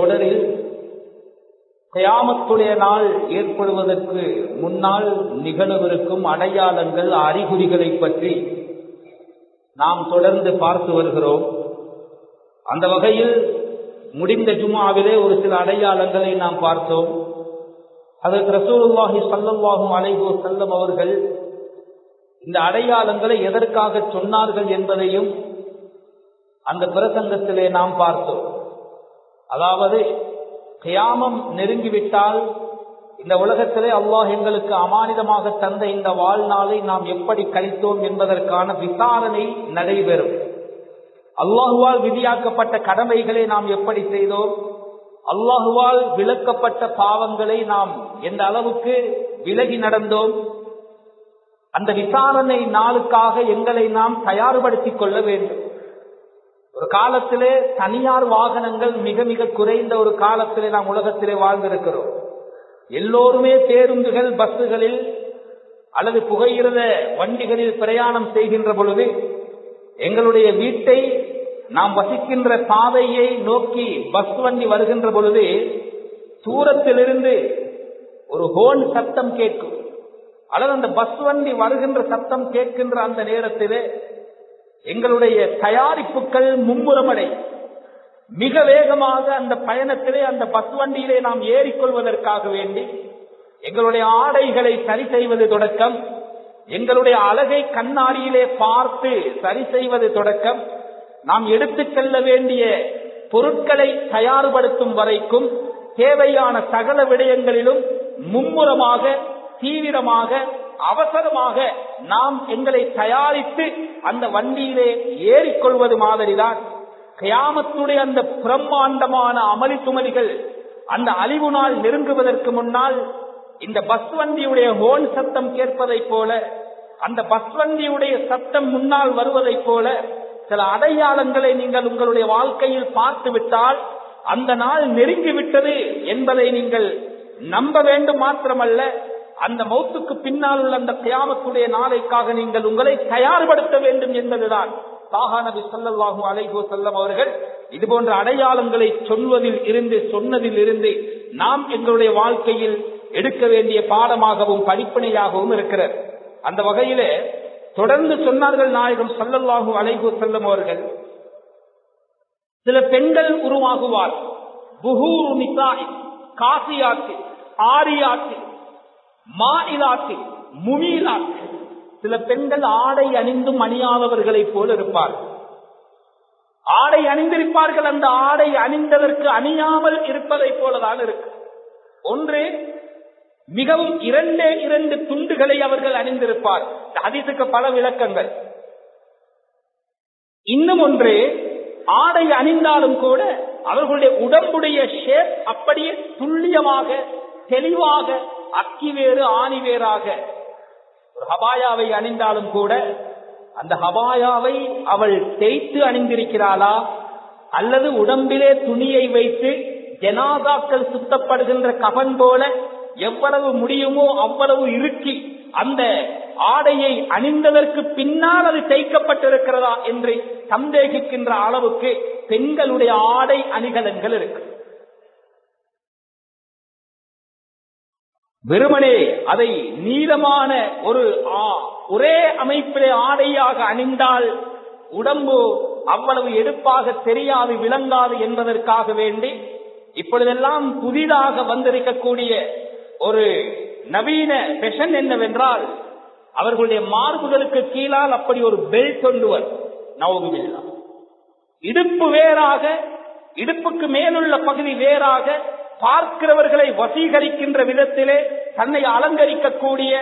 தொடரில் கயாமத்துடைய நாள் ஏற்படுவதற்கு முன்னால் நிகழவிருக்கும் அடையாளங்கள் அறிகுறிகளை பற்றி நாம் தொடர்ந்து பார்த்து வருகிறோம். அந்த வகையில் முடிந்த ஜுமாவிலே ஒரு சில அடையாளங்களை நாம் பார்த்தோம். அதற்கு ரசூலுல்லாஹி சல்லம்வாகும் அலைகோ செல்லம் அவர்கள் இந்த அடையாளங்களை எதற்காக சொன்னார்கள் என்பதையும் அந்த பிரசங்கத்திலே நாம் பார்த்தோம். அதாவது கியாமம் நெருங்கிவிட்டால் இந்த உலகத்திலே அல்லாஹ் எங்களுக்கு அமானிதமாக தந்த இந்த வாழ்நாளை நாம் எப்படி கழித்தோம் என்பதற்கான விசாரணை நடைபெறும். அல்லாஹுவால் விதியாக்கப்பட்ட கடமைகளை நாம் எப்படி செய்தோம்? அல்லாஹுவால் விளக்கப்பட்ட பாவங்களை நாம் எந்த அளவுக்கு விலகி நடந்தோம்? அந்த விசாரணை நாளுக்காக எங்களை நாம் தயார்படுத்திக் கொள்ள வேண்டும். ஒரு காலத்திலே தனியார் வாகனங்கள் மிக மிக குறைந்த ஒரு காலத்திலே நாம் உலகத்திலே வாழ்ந்திருக்கிறோம். எல்லோருமே பேருந்துகள் பஸ்ஸுகளில் அல்லது புகையிரத வண்டிகளில் பிரயாணம் செய்கின்ற பொழுது எங்களுடைய வீட்டை நாம் வசிக்கின்ற பாதையை நோக்கி பஸ் வண்டி வருகின்ற பொழுது தூரத்திலிருந்து ஒரு ஹோன் சத்தம் கேட்கும். அல்லது அந்த பஸ் வண்டி வருகின்ற சத்தம் கேட்கின்ற அந்த நேரத்திலே எங்களுடைய தயாரிப்புகள் மும்முரமடை. மிக வேகமாக அந்த பயணத்திலே அந்த பஸ் வண்டியிலே நாம் ஏறிக்கொள்வதற்காக வேண்டி எங்களுடைய ஆடைகளை சரி செய்வது தொடக்கம் எங்களுடைய அழகை கண்ணாடியிலே பார்த்து சரி செய்வது தொடக்கம் நாம் எடுத்து செல்ல வேண்டிய பொருட்களை தயார்படுத்தும் வரைக்கும் தேவையான சகல விடயங்களிலும் மும்முரமாக தீவிரமாக அவசரமாக நாம் எங்களை தயாரித்து அந்த வண்டியிலே ஏறிக்கொள்வது மாதிரிதான். கயாமத்துடைய அந்த பிரம்மாண்டமான அமளி துமலிகள் அந்த அழிவு நாள் நெருங்குவதற்கு முன்னால் இந்த பஸ் வண்டியுடைய ஹோன் சத்தம் கேட்பதைப் போல அந்த பஸ் வண்டியுடைய சத்தம் முன்னால் வருவதைப் போல சில அடையாளங்களை நீங்கள் உங்களுடைய வாழ்க்கையில் பார்த்து விட்டால் அந்த நாள் நெருங்கிவிட்டது என்பதை நீங்கள் நம்ப வேண்டும் மாத்திரமல்ல. அந்த மௌத்துக்கு பின்னால் உள்ள அந்த கியாமத்துடைய நாளைக்காக நீங்கள் உங்களை தயார்படுத்த வேண்டும் என்பதுதான். தாகா நபி சொல்லல்லாஹு அலைஹோ செல்லம் அவர்கள் இது போன்ற அடையாளங்களை சொல்வதில் இருந்து சொன்னதில் இருந்து நாம் எங்களுடைய வாழ்க்கையில் எடுக்க வேண்டிய பாடமாகவும் படிப்பினையாகவும் இருக்கிறது. அந்த வகையிலே தொடர்ந்து சொன்னார்கள் நாயகம் சல்லல்லாஹு அலைஹோ செல்லம் அவர்கள் சில பெண்கள் உருவாகுவார் புகூரு நிசாய் ஆரியாக்கு ஆரியாத்து மாயிலாத்து முமீலாத்து சில பெண்கள் ஆடை அணிந்தும் அணியாதவர்களைப் போல இருப்பார்கள் ஆடை அணிந்திருப்பார்கள் அந்த ஆடை அணிந்ததற்கு அணியாமல் இருப்பதை போலதான் இருக்கு. ஒன்று மிகவும் இரண்டே இரண்டு துண்டுகளை அவர்கள் அணிந்திருப்பார். அதிசுக்கு பல விளக்கங்கள். இன்னும் ஒன்று ஆடை அணிந்தாலும் கூட அவர்களுடைய உடம்புடைய ஷேப் அப்படியே துல்லியமாக தெளிவாக அக்கி வேறு ஆணி வேறாக. ஒரு ஹபாயாவை அணிந்தாலும் கூட அந்த ஹபாயாவை அவள் தேய்த்து அணிந்திருக்கிறாளா? அல்லது உடம்பிலே துணியை வைத்து ஜனாதாக்கள் சுத்தப்படுகின்ற கபன் போல எவ்வளவு முடியுமோ அவ்வளவு இறுக்கி அந்த ஆடையை அணிந்ததற்கு பின்னால் அது தைக்கப்பட்டிருக்கிறதா என்று சந்தேகிக்கின்ற அளவுக்கு பெண்களுடைய ஆடை அணிகலன்கள் இருக்கு வெறுமனே அதை நீளமான ஒரு ஒரே அமைப்பிலே ஆடையாக அணிந்தால் உடம்பு அவ்வளவு எடுப்பாக தெரியாது விளங்காது என்பதற்காக வேண்டி இப்பொழுதெல்லாம் புதிதாக வந்திருக்கக்கூடிய ஒரு நவீன பெஷன் என்னவென்றால் அவர்களுடைய மார்புகளுக்கு கீழால் அப்படி ஒரு பெல்ட் ஒன்றுவர் நவகுமில்லா இடுப்பு வேறாக இடுப்புக்கு மேலுள்ள பகுதி வேறாக பார்க்கிறவர்களை வசீகரிக்கின்ற விதத்திலே தன்னை அலங்கரிக்கக்கூடிய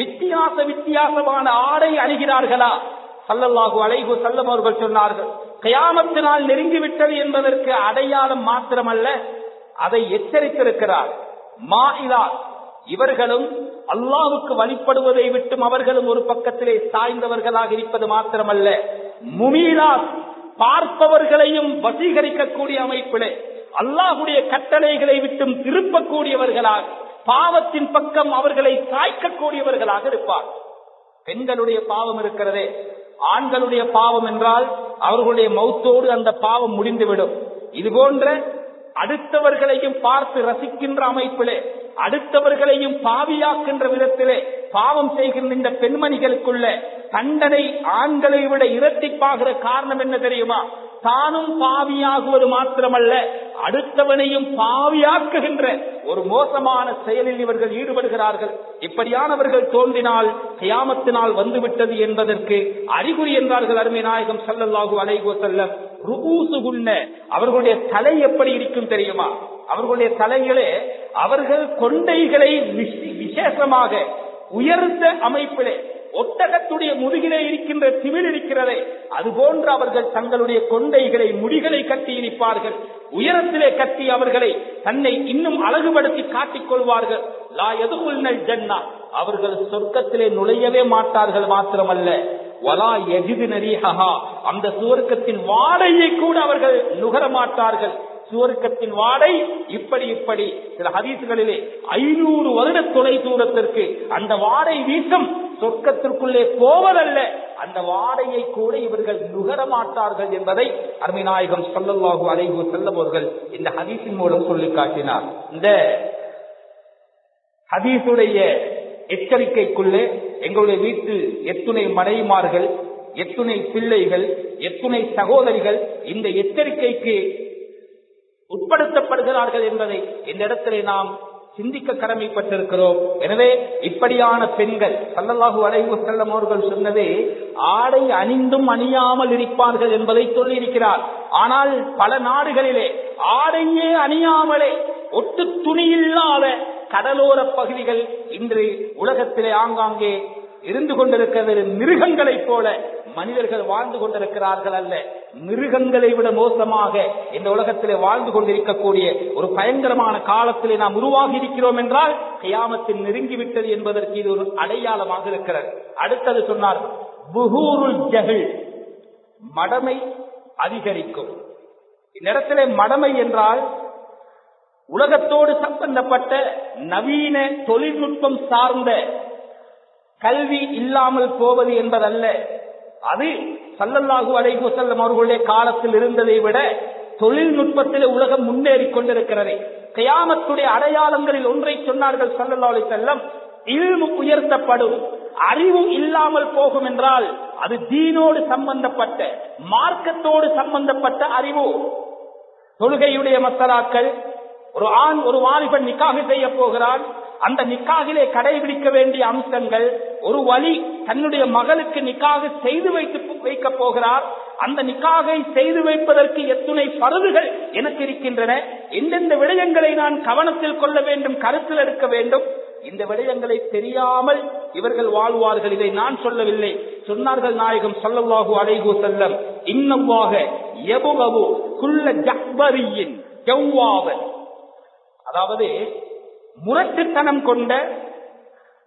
வித்தியாச வித்தியாசமான ஆடை அணிகிறார்களா? சல்லல்லாஹு அலைகு செல்லம் அவர்கள் சொன்னார்கள் கயாமத்தினால் நெருங்கிவிட்டது என்பதற்கு அடையாளம் மாத்திரமல்ல அதை எச்சரித்திருக்கிறார். மாயிலா இவர்களும் அல்லாவுக்கு வழிபடுவதை விட்டும் அவர்களும் ஒரு பக்கத்திலே சாய்ந்தவர்களாக இருப்பது மாத்திரமல்ல. முமீலா பார்ப்பவர்களையும் வசீகரிக்கக்கூடிய அமைப்பிலே அல்லாஹுடைய கட்டளைகளை விட்டும் திருப்பக்கூடியவர்களாக பாவத்தின் பக்கம் அவர்களை சாய்க்கக்கூடியவர்களாக இருப்பார். பெண்களுடைய பாவம் இருக்கிறதே. ஆண்களுடைய பாவம் என்றால் அவர்களுடைய மௌத்தோடு அந்த பாவம் முடிந்துவிடும். இது போன்ற அடுத்தவர்களையும் பார்த்து ரசிக்கின்ற அமைப்பிலே அடுத்தவர்களையும் பாவியாக்கின்ற விதத்திலே பாவம் செய்கின்ற இந்த பெண்மணிகளுக்குள்ள தண்டனை ஆண்களை விட இரட்டிப்பாகிற காரணம் என்ன தெரியுமா? தானும் பாவியாகுவது மாத்திரமல்ல அடுத்தவனையும் பாவியாக்குகின்ற ஒரு மோசமான செயலில் இவர்கள் ஈடுபடுகிறார்கள். இப்படியானவர்கள் தோன்றினால் கியாமத்தினால் வந்துவிட்டது என்பதற்கு அறிகுறி என்றார்கள் அருமை நாயகம் சல்லல்லாஹு அலைகோ செல்லம் ருகூசுகுன்ன அவர்களுடைய தலை எப்படி இருக்கும் தெரியுமா? அவர்களுடைய தலைகளே அவர்கள் கொண்டைகளை விசேஷமாக உயர்ந்த அமைப்பிலே ஒட்டகத்துடைய முதுகிலே இருக்கின்ற சிவில் இருக்கிறதே அது போன்று அவர்கள் தங்களுடைய கொண்டைகளை முடிகளை கட்டி இருப்பார்கள் உயரத்திலே கட்டி அவர்களை தன்னை இன்னும் அழகுபடுத்தி காட்டிக் கொள்வார்கள். லா எதுகுல்னல் ஜன்னா அவர்கள் சொர்க்கத்திலே நுழையவே மாட்டார்கள் மாத்திரமல்ல. வலா எஜிது நரிஹா அந்த சுவர்க்கத்தின் வாடையை கூட அவர்கள் நுகர மாட்டார்கள். சுவர்க்கத்தின் வாடை இப்படி இப்படி. சில ஹதீசுகளிலே ஐநூறு வருட தொலை தூரத்திற்கு அந்த வாடை வீசம் சொர்க்கத்திற்குள்ளே போவதல்ல. அந்த வாடையை கூட இவர்கள் நுகர மாட்டார்கள் என்பதை அருமைநாயகம் சொல்லல்லாஹு அலைஹு செல்லவர்கள் இந்த ஹதீஸின் மூலம் சொல்லி காட்டினார். இந்த ஹதீஸுடைய எச்சரிக்கைக்குள்ளே எங்களுடைய வீட்டு எத்துணை மனைவிமார்கள் எத்துணை பிள்ளைகள் எத்துணை சகோதரிகள் இந்த எச்சரிக்கைக்கு உட்படுத்தப்படுகிறார்கள் என்பதை இந்த இடத்திலே நாம் சிந்திக்க கடமைப்பட்டிருக்கிறோம். எனவே இப்படியான பெண்கள் சல்லல்லாஹு அலைவு செல்லம் அவர்கள் சொன்னதே ஆடை அணிந்தும் அணியாமல் இருப்பார்கள் என்பதை சொல்லியிருக்கிறார். ஆனால் பல நாடுகளிலே ஆடையே அணியாமலே ஒட்டு துணியில்லாத கடலோர பகுதிகள் இன்று உலகத்திலே ஆங்காங்கே இருந்து கொண்டிருக்கிறது. மிருகங்களைப் போல மனிதர்கள் வாழ்ந்து கொண்டிருக்கிறார்கள் அல்ல. மிருகங்களை விட மோசமாக இந்த உலகத்திலே வாழ்ந்து கொண்டிருக்கக்கூடிய ஒரு பயங்கரமான காலத்திலே நாம் உருவாகி இருக்கிறோம் என்றால் கியாமத்தில் நெருங்கிவிட்டது என்பதற்கு இது ஒரு அடையாளமாக இருக்கிறது. அடுத்தது சொன்னார் புகூருல் ஜஹில் மடமை அதிகரிக்கும். இந்நேரத்திலே மடமை என்றால் உலகத்தோடு சம்பந்தப்பட்ட நவீன தொழில்நுட்பம் சார்ந்த கல்வி இல்லாமல் போவது என்பதல்ல. அது சல்லல்லாஹு அலைஹு செல்லம் அவர்களுடைய காலத்தில் இருந்ததை விட தொழில்நுட்பத்தில் உலகம் முன்னேறி கொண்டிருக்கிறது. கயாமத்துடைய அடையாளங்களில் ஒன்றை சொன்னார்கள் சல்லல்லா அலி செல்லம் இல்மு உயர்த்தப்படும் அறிவு இல்லாமல் போகும் என்றால் அது தீனோடு சம்பந்தப்பட்ட மார்க்கத்தோடு சம்பந்தப்பட்ட அறிவு. தொழுகையுடைய மசலாக்கள் ஒரு ஆண் ஒரு வாலிபன் நிக்காக செய்ய போகிறான் அந்த நிக்காகிலே கடைபிடிக்க வேண்டிய அம்சங்கள் ஒரு வழி தன்னுடைய மகளுக்கு நிக்காக செய்து வைத்து வைக்க போகிறார். அந்த நிக்காகை செய்து வைப்பதற்கு எத்துணை பருதுகள் எனக்கு இருக்கின்றன. எந்தெந்த விடயங்களை நான் கவனத்தில் கொள்ள வேண்டும் கருத்தில் எடுக்க வேண்டும்? இந்த விடயங்களை தெரியாமல் இவர்கள் வாழ்வார்கள். இதை நான் சொல்லவில்லை. சொன்னார்கள் நாயகம் சொல்லவாகு அடைகு செல்லம் இன்னவாக எபுகவு குள்ள ஜக்பரியின் அதாவது முரட்டுத்தனம் கொண்ட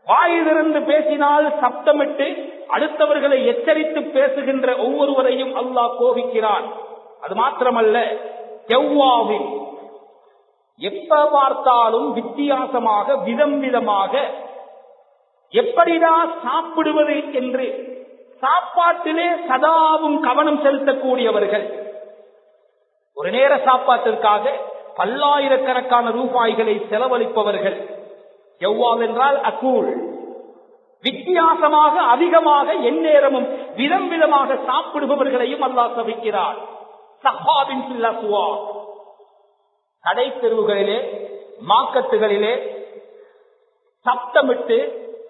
வாயிலிருந்து பேசினால் சப்தமிட்டு அடுத்தவர்களை எச்சரித்து பேசுகின்ற ஒவ்வொருவரையும் அல்லாஹ் கோபிக்கிறான். அது மாத்திரமல்ல செவ்வாவில் எப்ப பார்த்தாலும் வித்தியாசமாக விதம் விதமாக எப்படிதான் சாப்பிடுவது என்று சாப்பாட்டிலே சதாவும் கவனம் செலுத்தக்கூடியவர்கள். ஒரு நேர சாப்பாட்டிற்காக பல்லாயிரக்கணக்கான ரூபாய்களை செலவழிப்பவர்கள். எவ்வாவென்றால் அக்கூழ் வித்தியாசமாக அதிகமாக எந்நேரமும் விதம் விதமாக சாப்பிடுபவர்களையும் அல்லாஹ் சபிக்கிறார் சஹாபின் கடை தெருவுகளிலே மாக்கத்துகளிலே சப்தமிட்டு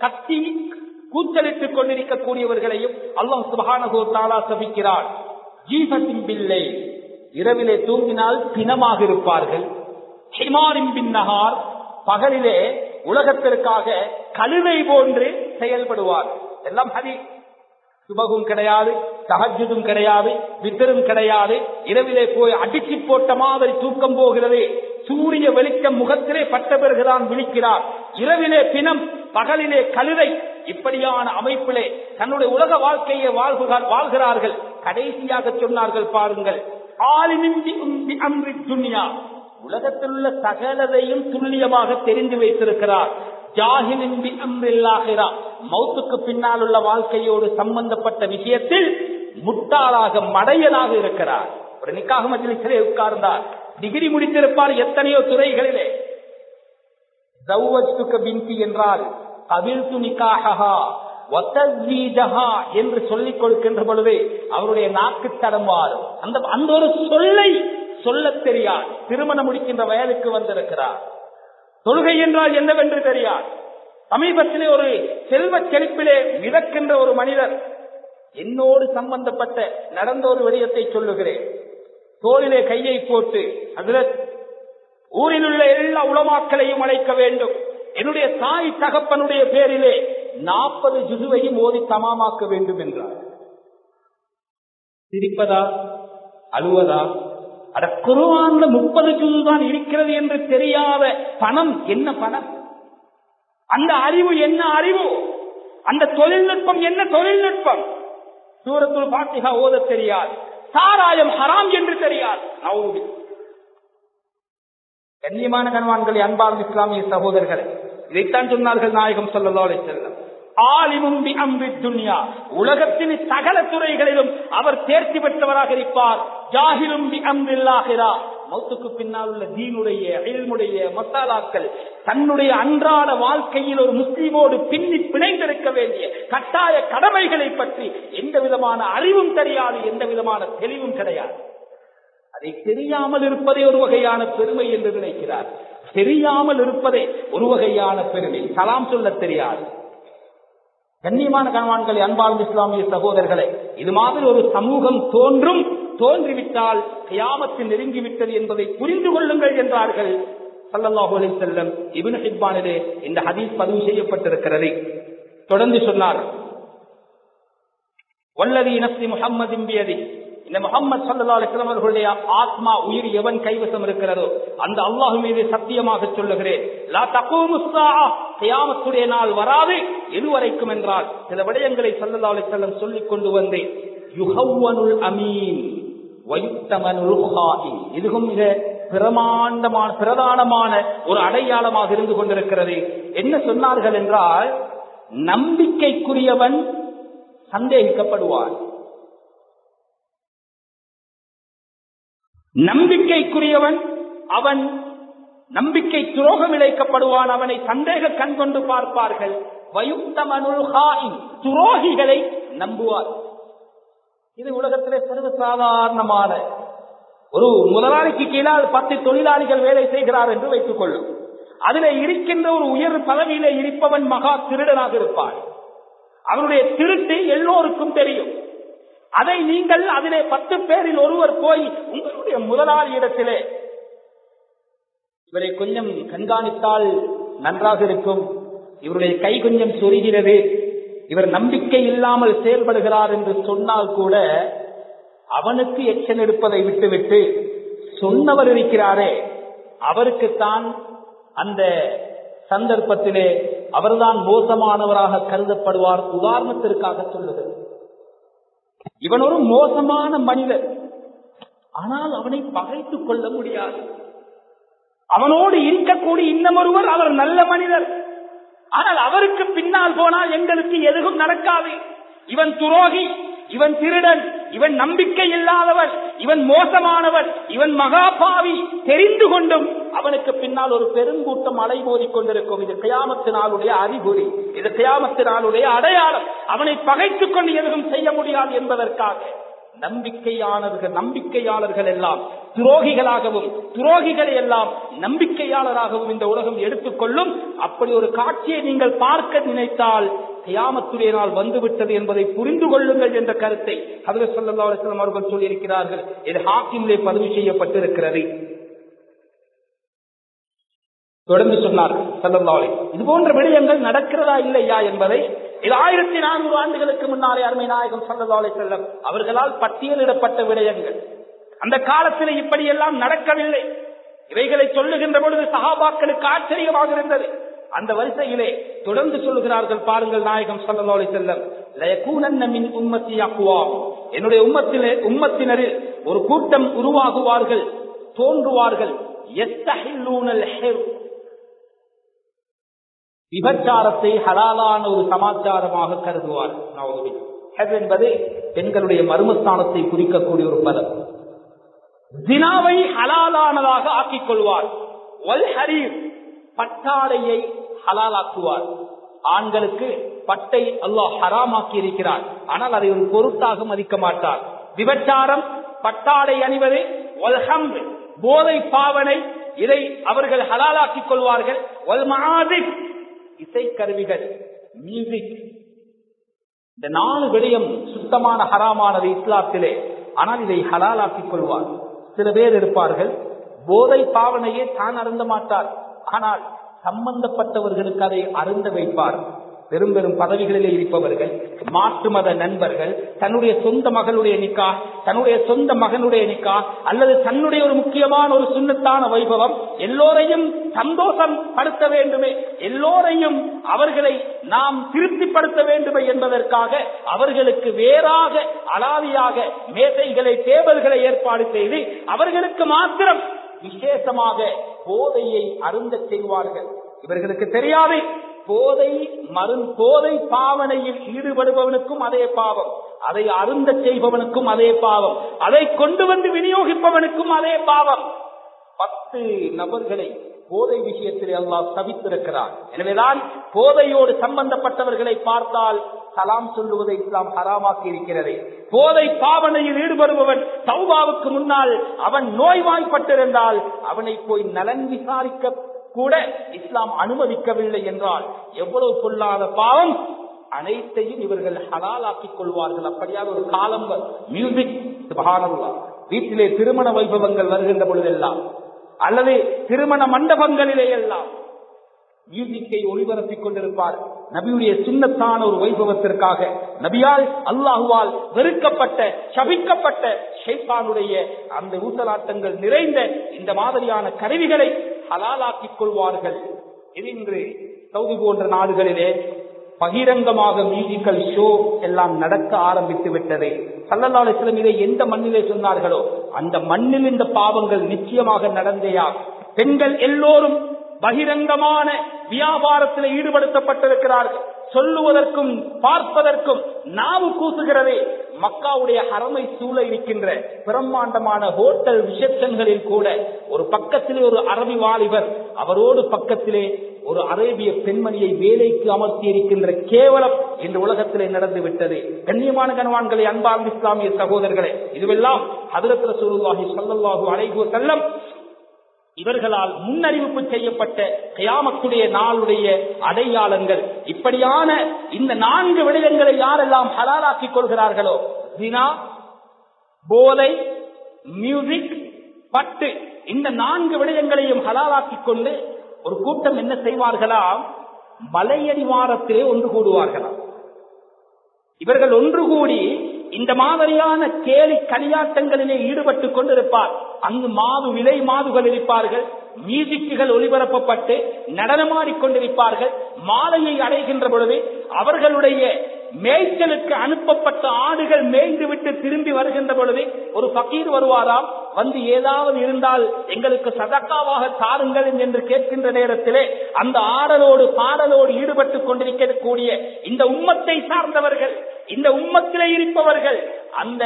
கத்தி கூச்சலிட்டுக் கொண்டிருக்கக்கூடியவர்களையும் அல்லாஹ் சுபானகோ தாலா சபிக்கிறார் ஜீவத்தின் பிள்ளை இரவிலே தூங்கினால் பிணமாக இருப்பார்கள். ஹிமாரின் பின்னகார் பகலிலே உலகத்திற்காக கழுவை போன்று செயல்படுவார். எல்லாம் ஹரி சுபகும் கிடையாது தகஜுதும் கிடையாது வித்தரும் கிடையாது. இரவிலே போய் அடிச்சு போட்ட மாதிரி தூக்கம் போகிறது. சூரிய வெளிச்சம் முகத்திலே பட்ட பிறகுதான் விழிக்கிறார். இரவிலே பிணம் பகலிலே கழுதை. இப்படியான அமைப்பிலே தன்னுடைய உலக வாழ்க்கையை வாழ்கிறார் வாழ்கிறார்கள். கடைசியாக சொன்னார்கள் பாருங்கள். துன்யா. உலகத்தில் உள்ள சகலதையும் துல்லியமாக தெரிந்து வைத்திருக்கிறார். ஜாகிலின்பி அம்ரில்லாகிறா மௌத்துக்கு பின்னால் உள்ள வாழ்க்கையோடு சம்பந்தப்பட்ட விஷயத்தில் முட்டாளாக மடையலாக இருக்கிறார். ஒரு நிக்காக மஜிலிசிலே உட்கார்ந்தார். டிகிரி முடித்திருப்பார் எத்தனையோ துறைகளிலே. என்றால் கபில்து நிக்காஹா என்று சொல்லிக் கொடுக்கின்ற பொழுது அவருடைய நாக்கு தடம்பாரும் அந்த அந்த ஒரு சொல்லை சொல்லத் தெரியாது. திருமணம் முடிக்கின்ற வயதுக்கு வந்திருக்கிறார். தொழுகை என்றால் என்னவென்று தெரியாது. சமீபத்திலே ஒரு செல்வ செழிப்பிலே மிதக்கின்ற ஒரு மனிதர் என்னோடு சம்பந்தப்பட்ட நடந்த ஒரு விடயத்தை சொல்லுகிறேன். தோளிலே கையை போட்டு அதில் ஊரில் உள்ள எல்லா உளமாக்களையும் அழைக்க வேண்டும். என்னுடைய தாய் தகப்பனுடைய பேரிலே நாற்பது ஜுசுவையும் ஓதி தமாமாக்க வேண்டும் என்றார் சிரிப்பதா? அழுவதா? அட குருவான்ல முப்பது ஜுசு தான் இருக்கிறது என்று தெரியாத பணம் என்ன பணம்? அந்த அறிவு என்ன அறிவு? அந்த தொழில்நுட்பம் என்ன தொழில்நுட்பம்? சூரத்துல் பாத்திகா ஓத தெரியாது. சாராயம் ஹராம் என்று தெரியாது. கண்ணியமான கண்வான்களை அன்பார்ந்த இஸ்லாமிய சகோதரர்கள் இதைத்தான் சொன்னார்கள் நாயகம் சொல்லலோலை செல்லம் உலகத்தின் சகல துறைகளிலும் அவர் தேர்ச்சி பெற்றவராக இருப்பார். ஜாகிலும் மௌத்துக்கு பின்னால் உள்ள தீனுடைய அயல்முடைய மசாலாக்கள் தன்னுடைய அன்றாட வாழ்க்கையில் ஒரு முஸ்லீமோடு பின்னி பிணைந்திருக்க வேண்டிய கட்டாய கடமைகளை பற்றி எந்த விதமான அறிவும் தெரியாது எந்த விதமான தெளிவும் கிடையாது. அதை தெரியாமல் இருப்பதே ஒரு வகையான பெருமை என்று நினைக்கிறார். தெரியாமல் இருப்பதே ஒரு வகையான பெருமை. சலாம் சொல்ல தெரியாது. கண்ணியமான கணவான்களை அன்பார்ந்த இஸ்லாமிய சகோதரர்களே இது மாதிரி ஒரு சமூகம் தோன்றும் தோன்றிவிட்டால் கியாமத்தில் நெருங்கிவிட்டது என்பதை புரிந்து கொள்ளுங்கள் என்றார்கள். சல்லல்லாஹு அலி செல்லம் இபின் ஹிப்பானிலே இந்த ஹதீஸ் பதிவு செய்யப்பட்டிருக்கிறது. தொடர்ந்து சொன்னார். வல்லதி நப்சி முகம்மது இம்பியதி இந்த முகமது சல்லா அலிஸ்லாம் அவர்களுடைய ஆத்மா உயிர் எவன் கைவசம் இருக்கிறதோ அந்த அல்லாஹு மீது சத்தியமாக சொல்லுகிறேன். கியாமத்துடைய நாள் வராது எதுவரைக்கும் என்றால் சில விடயங்களை சல்லா அலிஸ்லாம் சொல்லிக் கொண்டு வந்தேன். யுகவனுல் அமீன் இதுவும் மிக பிரமாண்டமான பிரதானமான ஒரு அடையாளமாக இருந்து கொண்டிருக்கிறது. என்ன சொன்னார்கள் என்றால் நம்பிக்கைக்குரியவன் சந்தேகிக்கப்படுவான். நம்பிக்கைக்குரியவன் அவன் நம்பிக்கை துரோகம் இழைக்கப்படுவான் அவனை சந்தேக கண் கொண்டு பார்ப்பார்கள். துரோகிகளை நம்புவார். இது உலகத்திலே சர்வ சாதாரணமான ஒரு முதலாளிக்கு கீழால் பத்து தொழிலாளிகள் வேலை செய்கிறார் என்று வைத்துக் கொள்ளும் அதில் இருக்கின்ற ஒரு உயர் பதவியிலே இருப்பவன் மகா திருடனாக இருப்பான். அவனுடைய திருட்டு எல்லோருக்கும் தெரியும். அதை நீங்கள் அதிலே பத்து பேரில் ஒருவர் போய் உங்களுடைய முதலாளி இடத்திலே இவரை கொஞ்சம் கண்காணித்தால் நன்றாக இருக்கும். இவருடைய கை கொஞ்சம் சொல்கிறது இவர் நம்பிக்கை இல்லாமல் செயல்படுகிறார் என்று சொன்னால் கூட அவனுக்கு எச்சன் எடுப்பதை விட்டுவிட்டு சொன்னவர் இருக்கிறாரே அவருக்குத்தான் அந்த சந்தர்ப்பத்திலே அவர்தான் மோசமானவராக கருதப்படுவார். உதாரணத்திற்காக சொல்லுகிறது. இவன் ஒரு மோசமான மனிதர். ஆனால் அவனை பகைத்துக் கொள்ள முடியாது. அவனோடு இருக்கக்கூடிய இன்னமொருவர் அவர் நல்ல மனிதர். ஆனால் அவருக்கு பின்னால் போனால் எங்களுக்கு எதுவும் நடக்காது. இவன் துரோகி இவன் திருடன். இவன் நம்பிக்கை இல்லாதவன் இவன் மோசமானவன் இவன் மகாபாவி தெரிந்து கொண்டும் அவனுக்கு பின்னால் ஒரு பெருங்கூட்டம் அலை கொண்டிருக்கும். இது கியாமத்தினாலுடைய அறிகுறி. இது கியாமத்தினாலுடைய அடையாளம். அவனை பகைத்துக் கொண்டு எதுவும் செய்ய முடியாது என்பதற்காக நம்பிக்கையாளர்கள் நம்பிக்கையாளர்கள் எல்லாம் துரோகிகளாகவும் துரோகிகளை எல்லாம் நம்பிக்கையாளராகவும் இந்த உலகம் எடுத்துக்கொள்ளும் அப்படி ஒரு காட்சியை நீங்கள் பார்க்க நினைத்தால் கியாமத்துடைய நாள் வந்துவிட்டது என்பதை புரிந்து கொள்ளுங்கள் என்ற கருத்தை அதில் சொல்லா அலுவலம் அவர்கள் சொல்லியிருக்கிறார்கள். இது ஹாக்கிமிலே பதிவு செய்யப்பட்டிருக்கிறது. தொடர்ந்து சொன்னார் சல்லல்லாவை இது போன்ற விடயங்கள் நடக்கிறதா இல்லையா என்பதை இது ஆயிரத்தி நானூறு ஆண்டுகளுக்கு முன்னாலே அருமை நாயகம் சல்லல்லாவை செல்லம் அவர்களால் பட்டியலிடப்பட்ட விடயங்கள். அந்த காலத்தில் இப்படியெல்லாம் நடக்கவில்லை. இவைகளை சொல்லுகின்ற பொழுது சகாபாக்களுக்கு ஆச்சரியமாக இருந்தது. அந்த வரிசையிலே தொடர்ந்து சொல்லுகிறார்கள் பாருங்கள் நாயகம் சல்லி செல்லம் லயகூனன்ன உம்மத்தி அக்குவாம் என்னுடைய உம்மத்திலே உம்மத்தினரில் ஒரு கூட்டம் உருவாகுவார்கள் தோன்றுவார்கள். விபச்சாரத்தை ஹலாலான ஒரு சமாச்சாரமாக கருதுவார். என்பது பெண்களுடைய மர்மஸ்தானத்தை குறிக்கக்கூடிய ஒரு பதம். ஜினாவை ஹலாலானதாக ஆக்கிக் கொள்வார் வல் பட்டாடையை ஹலாலாக்குவார். ஆண்களுக்கு பட்டை அல்லாஹ் ஹராமாக்கி இருக்கிறார் ஆனால் அதை ஒரு பொருட்டாக மதிக்க மாட்டார். விபச்சாரம் பட்டாடை அணிவது வல்ஹம் போதை பாவனை இதை அவர்கள் ஹலாலாக்கிக் கொள்வார்கள். இசைக்கருவிகள் மியூசிக் இந்த நாலு விடயம் சுத்தமான ஹராமானது இஸ்லாத்திலே. ஆனால் இதை ஹலாலாக்கிக் கொள்வார். சில பேர் இருப்பார்கள் போதை பாவனையே தான் அருந்த மாட்டார். ஆனால் சம்பந்தப்பட்டவர்களுக்கு அதை அருந்த வைப்பார். பெரும் பெரும் பதவிகளிலே இருப்பவர்கள் மாற்று மத நண்பர்கள் தன்னுடைய சொந்த மகளுடைய நிக்கா தன்னுடைய சொந்த மகனுடைய நிக்கா அல்லது தன்னுடைய ஒரு முக்கியமான ஒரு சுண்ணத்தான வைபவம் எல்லோரையும் சந்தோஷம் படுத்த வேண்டுமே எல்லோரையும் அவர்களை நாம் திருப்திப்படுத்த வேண்டுமே என்பதற்காக அவர்களுக்கு வேறாக அலாதியாக மேசைகளை டேபிள்களை ஏற்பாடு செய்து அவர்களுக்கு மாத்திரம் விசேஷமாக போதையை அருந்த செய்வார்கள். இவர்களுக்கு தெரியாது. போதை மருந் போதை பாவனையில் ஈடுபடுபவனுக்கும் அதே பாவம். அதை அருந்த செய்பவனுக்கும் அதே பாவம். அதை கொண்டு வந்து விநியோகிப்பவனுக்கும் அதே பாவம். பத்து நபர்களை போதை விஷயத்தில் அல்லாஹ் தவித்திருக்கிறார் எனவேதான் போதையோடு சம்பந்தப்பட்டவர்களை பார்த்தால் சலாம் சொல்லுவதை இஸ்லாம் ஹராமாக்கி இருக்கிறது. போதை பாவனையில் ஈடுபடுபவன் சௌபாவுக்கு முன்னால் அவன் நோய்வாய்ப்பட்டிருந்தால் அவனை போய் நலன் விசாரிக்க கூட இஸ்லாம் அனுமதிக்கவில்லை என்றால் எவ்வளவு சொல்லாத பாவம். அனைத்தையும் இவர்கள் ஹலாலாக்கிக் கொள்வார்கள். அப்படியாக ஒரு காலம் மியூசிக் வீட்டிலே திருமண வைபவங்கள் வருகின்ற பொழுதெல்லாம் அல்லது திருமண மண்டபங்களிலே எல்லாம் மியூசிக்கை ஒளிபரப்பிக் கொண்டிருப்பார். நபியுடைய சின்னத்தான ஒரு வைபவத்திற்காக. நபியால் அல்லாஹுவால் வெறுக்கப்பட்ட சபிக்கப்பட்ட ஷைத்தானுடைய அந்த ஊசலாட்டங்கள் நிறைந்த இந்த மாதிரியான கருவிகளை ஹலாலாக்கிக் கொள்வார்கள். இது இன்று சவுதி போன்ற நாடுகளிலே பகிரங்கமாக மியூசிக்கல் ஷோ எல்லாம் நடக்க ஆரம்பித்து விட்டது. சல்லல்லாஹு இதை எந்த மண்ணிலே சொன்னார்களோ அந்த மண்ணில் இந்த பாவங்கள் நிச்சயமாக நடந்தேயா? பெண்கள் எல்லோரும் பகிரங்கமான வியாபாரத்தில் ஈடுபடுத்தப்பட்டிருக்கிறார்கள். சொல்லுவதற்கும் பார்ப்பதற்கும் நாவு கூசுகிறதே. மக்காவுடைய அறமை சூழ இருக்கின்ற பிரம்மாண்டமான ஹோட்டல் ரிசப்ஷன்களில் கூட ஒரு பக்கத்திலே ஒரு அரபி வாலிபர் அவரோடு பக்கத்திலே ஒரு அரேபிய பெண்மணியை வேலைக்கு அமர்த்தி இருக்கின்ற கேவலம் இந்த உலகத்திலே நடந்து விட்டது கண்ணியமான கணவான்களை அன்பார்ந்த இஸ்லாமிய சகோதரர்களே இதுவெல்லாம் ஹதரத் ரசூலுல்லாஹி ஸல்லல்லாஹு அலைஹி செல்லம் இவர்களால் முன்னறிவிப்பு செய்யப்பட்ட கயாமத்துடைய நாளுடைய அடையாளங்கள். இப்படியான இந்த நான்கு விடயங்களை யாரெல்லாம் ஹலாலாக்கிக் கொள்கிறார்களோ தினா போதை மியூசிக் பட்டு இந்த நான்கு விடயங்களையும் ஹலாலாக்கிக் கொண்டு ஒரு கூட்டம் என்ன செய்வார்களாம்? மலையடிவாரத்திலே ஒன்று கூடுவார்களாம். இவர்கள் ஒன்று கூடி இந்த மாதிரியான கேலி களியாட்டங்களிலே ஈடுபட்டுக் கொண்டிருப்பார். அங்கு மாது விலை மாதுகள் இருப்பார்கள். மியூசிக்குகள் ஒளிபரப்பப்பட்டு நடனமாடிக்கொண்டிருப்பார்கள் மாலையை அடைகின்ற பொழுது அவர்களுடைய மேய்ச்சலுக்கு அனுப்பப்பட்ட ஆடுகள் மேய்ந்து விட்டு திரும்பி வருகின்ற பொழுது ஒரு பக்கீர் வருவாராம். வந்து ஏதாவது இருந்தால் எங்களுக்கு சதக்காவாக தாருங்கள் என்று கேட்கின்ற நேரத்திலே அந்த ஆடலோடு பாடலோடு ஈடுபட்டுக் கொண்டிருக்கக்கூடிய இந்த உம்மத்தை சார்ந்தவர்கள் இந்த உம்மத்திலே இருப்பவர்கள் அந்த